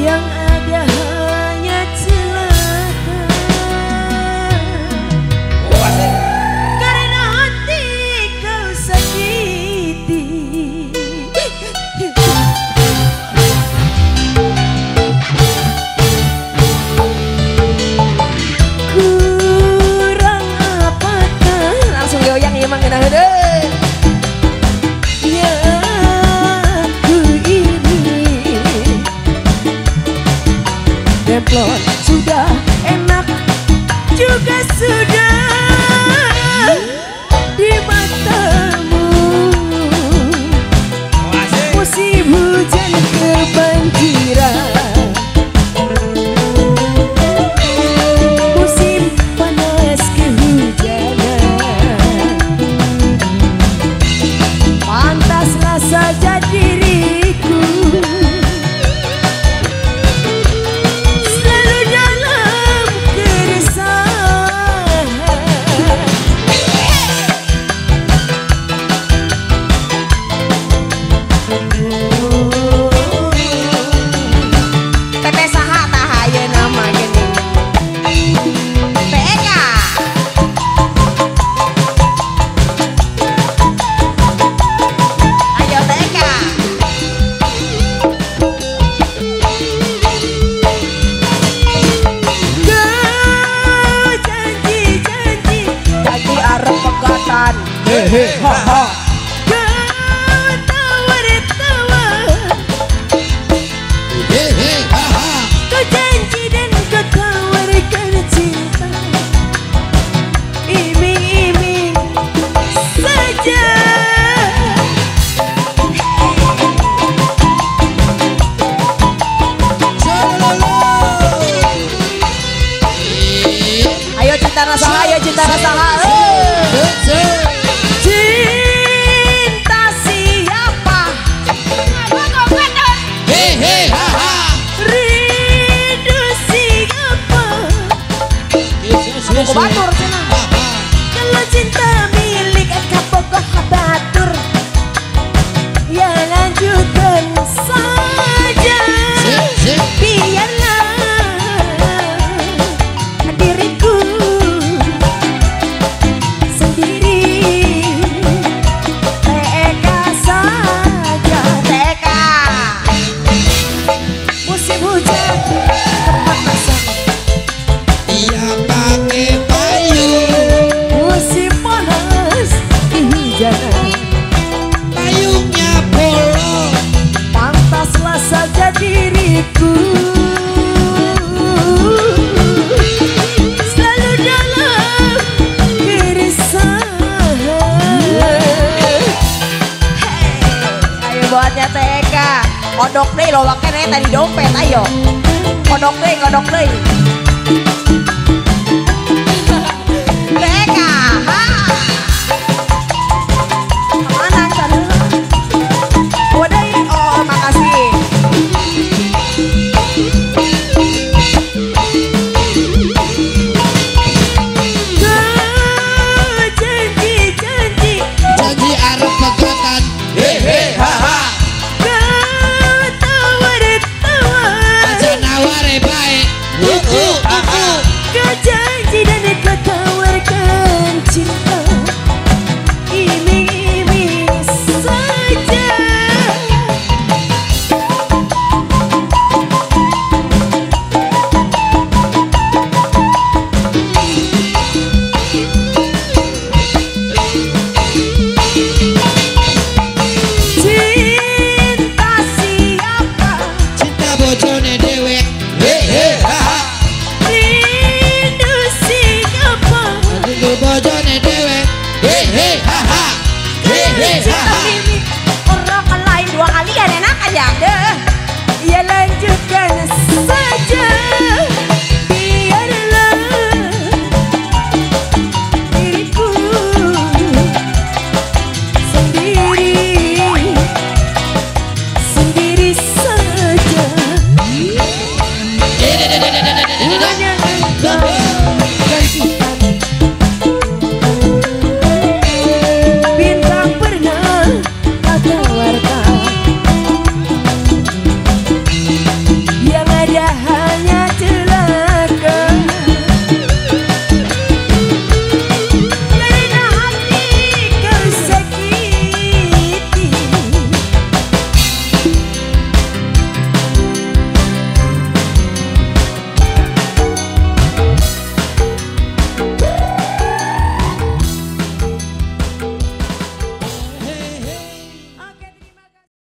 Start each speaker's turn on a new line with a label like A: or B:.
A: yang Sudah
B: enak juga
C: sudah ha ha ha ha
A: janji dan kau cinta Iming-iming saja
B: Ayo cinta rasa, ayo cinta rasa, ayo. Cobator. Kodok deh lo pakai neta di dompet ayo Kodok deh kodok deh
C: Ei,